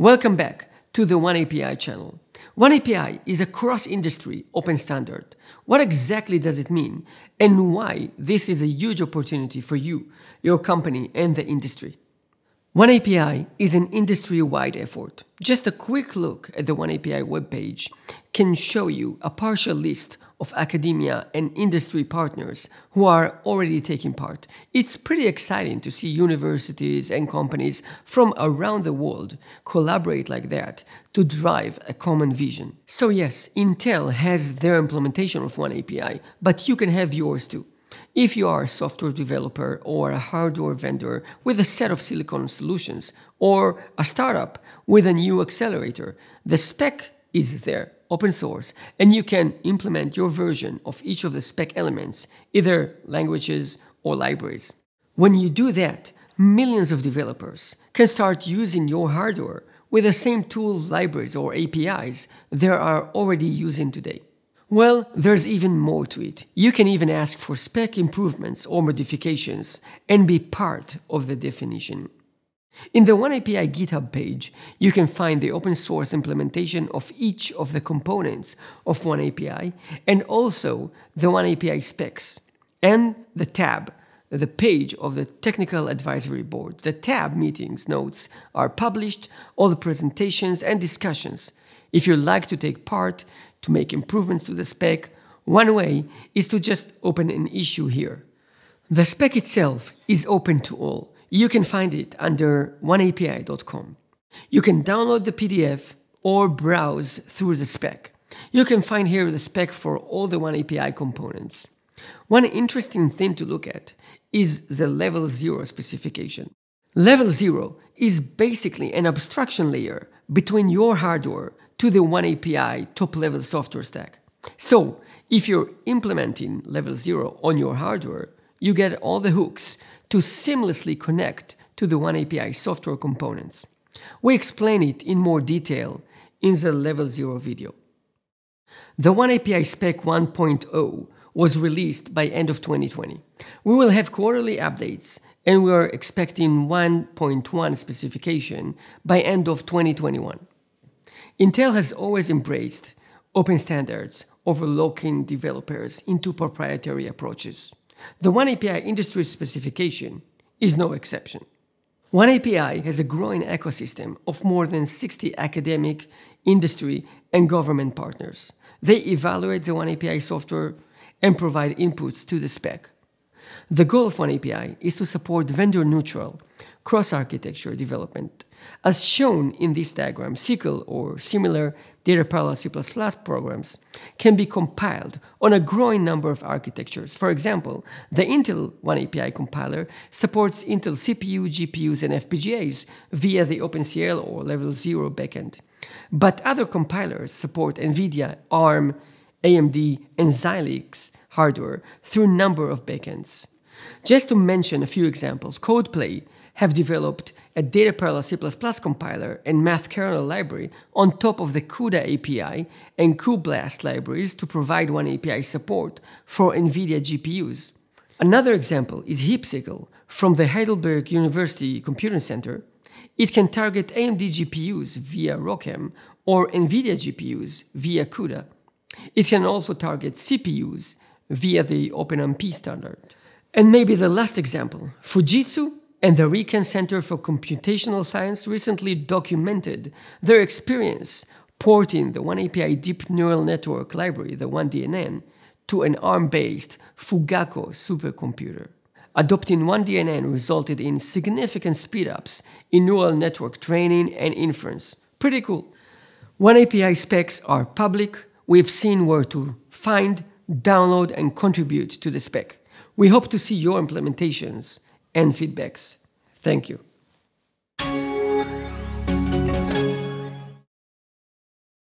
Welcome back to the OneAPI channel. OneAPI is a cross-industry open standard. What exactly does it mean and why this is a huge opportunity for you, your company and the industry? OneAPI is an industry-wide effort. Just a quick look at the OneAPI webpage can show you a partial list of academia and industry partners who are already taking part. It's pretty exciting to see universities and companies from around the world collaborate like that to drive a common vision. So yes, Intel has their implementation of OneAPI, but you can have yours too. If you are a software developer or a hardware vendor with a set of silicon solutions, or a startup with a new accelerator, the spec is there, open source, and you can implement your version of each of the spec elements, either languages or libraries. When you do that, millions of developers can start using your hardware with the same tools, libraries, or APIs they are already using today. Well, there's even more to it. You can even ask for spec improvements or modifications and be part of the definition. In the OneAPI GitHub page, you can find the open source implementation of each of the components of OneAPI and also the OneAPI specs and the tab, the page of the technical advisory board. The tab meetings notes are published, all the presentations and discussions. If you'd like to take part, to make improvements to the spec, one way is to just open an issue here. The spec itself is open to all. You can find it under oneapi.com. You can download the PDF or browse through the spec. You can find here the spec for all the OneAPI components. One interesting thing to look at is the level 0 specification. Level 0 is basically an abstraction layer between your hardware to the OneAPI top level software stack. So, if you're implementing level 0 on your hardware, you get all the hooks to seamlessly connect to the OneAPI software components. We explain it in more detail in the level 0 video. The OneAPI Spec 1.0 was released by end of 2020. We will have quarterly updates and we are expecting 1.1 specification by end of 2021. Intel has always embraced open standards over locking developers into proprietary approaches. The OneAPI industry specification is no exception. OneAPI has a growing ecosystem of more than 60 academic, industry, and government partners. They evaluate the OneAPI software and provide inputs to the spec. The goal of OneAPI is to support vendor-neutral, cross-architecture development. As shown in this diagram, SYCL or similar data parallel C++ programs can be compiled on a growing number of architectures. For example, the Intel OneAPI compiler supports Intel CPU, GPUs, and FPGAs via the OpenCL or Level 0 backend. But other compilers support NVIDIA, ARM, AMD, and Xilinx hardware through a number of backends. Just to mention a few examples, CodePlay have developed a data parallel C++ compiler and math kernel library on top of the CUDA API and cuBLAS libraries to provide OneAPI support for NVIDIA GPUs. Another example is HipSYCL from the Heidelberg University Computing Center. It can target AMD GPUs via ROCm or NVIDIA GPUs via CUDA. It can also target CPUs via the OpenMP standard. And maybe the last example, Fujitsu and the RIKEN Center for Computational Science recently documented their experience porting the OneAPI Deep Neural Network library, the OneDNN, to an ARM-based Fugaku supercomputer. Adopting OneDNN resulted in significant speedups in neural network training and inference. Pretty cool. OneAPI specs are public. We've seen where to find, download, and contribute to the spec. We hope to see your implementations and feedbacks. Thank you.